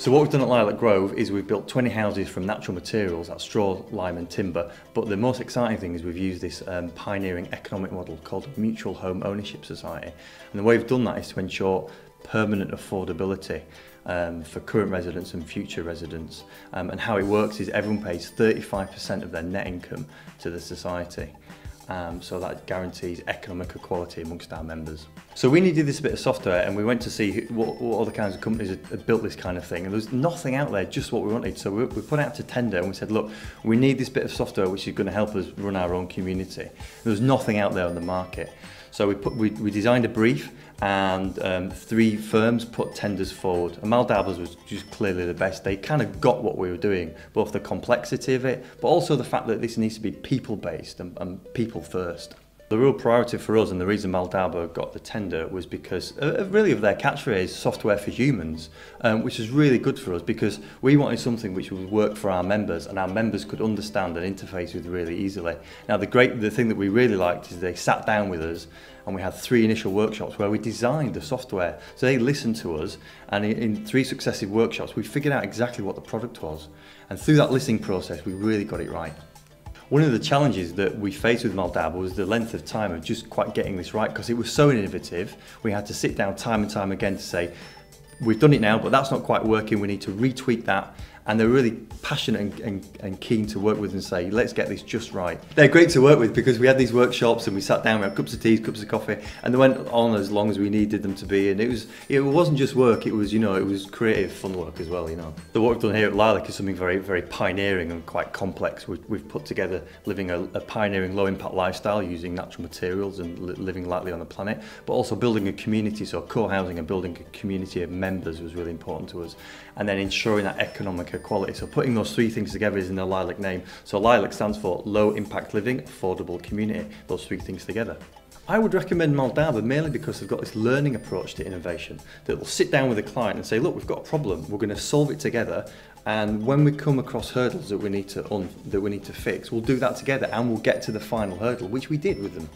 So what we've done at Lilac Grove is we've built 20 houses from natural materials, that's straw, lime and timber, but the most exciting thing is we've used this um, pioneering economic model called Mutual Home Ownership Society. And the way we've done that is to ensure permanent affordability um, for current residents and future residents. Um, and how it works is everyone pays 35% of their net income to the society. Um, so that guarantees economic equality amongst our members. So we needed this bit of software and we went to see what, what other kinds of companies had, had built this kind of thing and there was nothing out there, just what we wanted. So we, we put out to tender and we said, look, we need this bit of software which is going to help us run our own community. There was nothing out there on the market. So we, put, we, we designed a brief and um, three firms put tenders forward. And Maldabas was just clearly the best. They kind of got what we were doing, both the complexity of it, but also the fact that this needs to be people-based and, and people first. The real priority for us and the reason Maldaba got the tender was because uh, really of their catchphrase, software for humans, um, which is really good for us because we wanted something which would work for our members and our members could understand and interface with really easily. Now the great, the thing that we really liked is they sat down with us and we had three initial workshops where we designed the software. So they listened to us and in, in three successive workshops we figured out exactly what the product was. And through that listening process we really got it right. One of the challenges that we faced with Maldaba was the length of time of just quite getting this right because it was so innovative. We had to sit down time and time again to say, we've done it now, but that's not quite working. We need to retweak that and they're really passionate and, and, and keen to work with and say, let's get this just right. They're great to work with because we had these workshops and we sat down, we had cups of tea, cups of coffee, and they went on as long as we needed them to be. And it was it wasn't just work, it was, you know, it was creative, fun work as well, you know. The work done here at Lilac is something very, very pioneering and quite complex. We've, we've put together living a, a pioneering low impact lifestyle using natural materials and li living lightly on the planet, but also building a community, so co-housing and building a community of members was really important to us. And then ensuring that economic equality. So putting those three things together is in the Lilac name. So Lilac stands for low impact living, affordable community, those three things together. I would recommend Maldaba mainly because they've got this learning approach to innovation that will sit down with a client and say, look, we've got a problem, we're going to solve it together. And when we come across hurdles that we need to that we need to fix, we'll do that together and we'll get to the final hurdle, which we did with them.